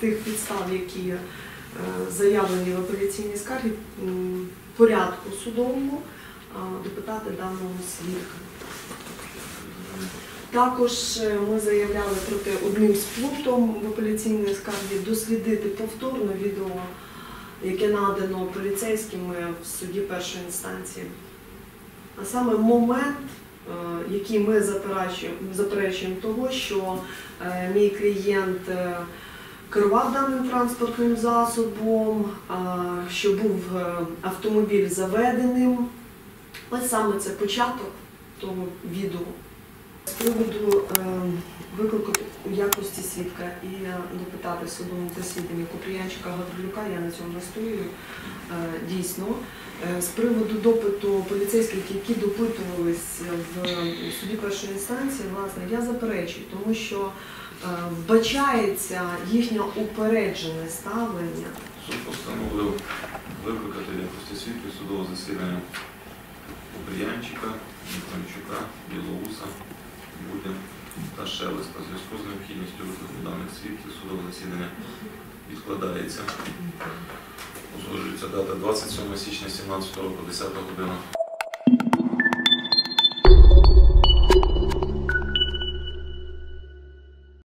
тих підстав, які е, заявлені в апеляційній скаргі, порядку судовому е, допитати даного свідка. Також е, ми заявляли про те одним з пунктом в апеляційній скаргі дослідити повторно відео, яке надано поліцейськими в суді першої інстанції. А саме момент, е, який ми заперечуємо, заперечуємо того, що е, мій клієнт е, керував даним транспортним засобом, що був автомобіль заведеним. Ось саме це початок того відео. З приводу виклику у якості свідка і допитати в судовому засіданні Купріянчика Гаврилюка, я на цьому настою. Е, Дійсно, Е, з приводу допиту поліцейських, які допитувались в суді першої інстанції, власне, я заперечую, тому що е, вбачається їхнє упереджене ставлення. Суд постановив викликати якості свідків судового засідання Купріянчика, Михайлчука, Білоуса, лист, В зв'язку з необхідністю виклику даних свідків судове засідання відкладається. Узгоджується дата 27 січня 17 року, 10 година.